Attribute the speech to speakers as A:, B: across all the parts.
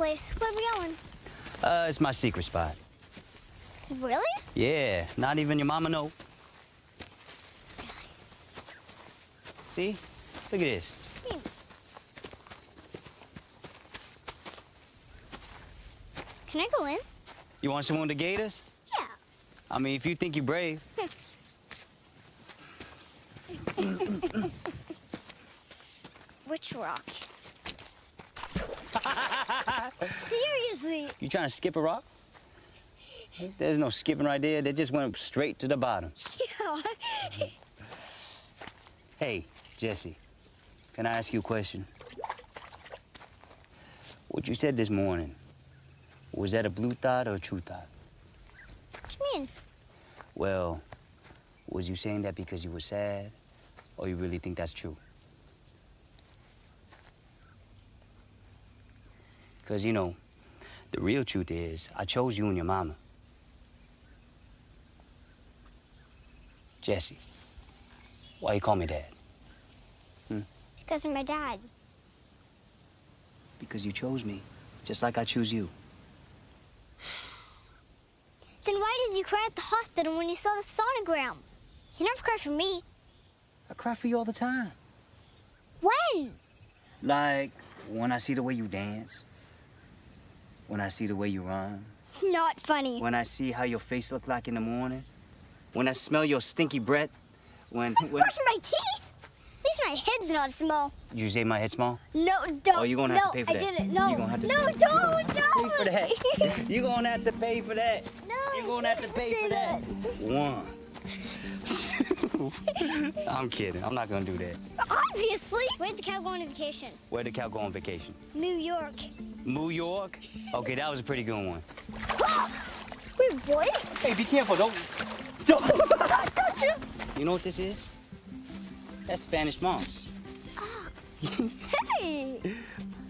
A: place. Where are we going?
B: Uh, it's my secret spot.
A: Really?
B: Yeah, not even your mama know. See? Look at this.
A: Can I go in?
B: You want someone to gate us?
A: Yeah.
B: I mean, if you think you're brave.
A: Which rock? Seriously?
B: You trying to skip a rock? There's no skipping right there. They just went straight to the bottom.
A: Yeah.
B: Hey, Jessie, can I ask you a question? What you said this morning, was that a blue thought or a true thought?
A: What you mean?
B: Well, was you saying that because you were sad, or you really think that's true? Because, you know, the real truth is, I chose you and your mama. Jessie, why you call me dad? Hmm?
A: Because of my dad.
B: Because you chose me, just like I choose you.
A: Then why did you cry at the hospital when you saw the sonogram? You never cried for me.
B: I cry for you all the time.
A: When?
B: Like when I see the way you dance, when I see the way you run,
A: Not funny.
B: when I see how your face look like in the morning, when I smell your stinky breath, when, when
A: Brushing my teeth? At least my head's not small.
B: you say my head's small.
A: No, don't.
B: Oh, you gonna have
A: no,
B: to pay for
A: I
B: that.
A: didn't. No.
B: You gonna have to
A: no,
B: pay-
A: don't,
B: Pay
A: don't.
B: for that. you gonna have to pay for that.
A: No,
B: You gonna have to pay for that. One. I'm kidding. I'm not gonna do that.
A: Obviously. Where'd the cow go on vacation?
B: Where'd the cow go on vacation?
A: New York.
B: New York? Okay, that was a pretty good one.
A: Wait, what?
B: Hey, be careful. Don't. Don't.
A: gotcha.
B: You You know what this is? That's Spanish moss. Oh.
A: Hey,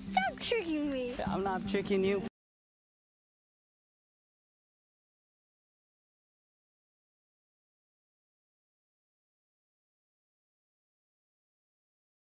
A: stop tricking me.
B: I'm not tricking you.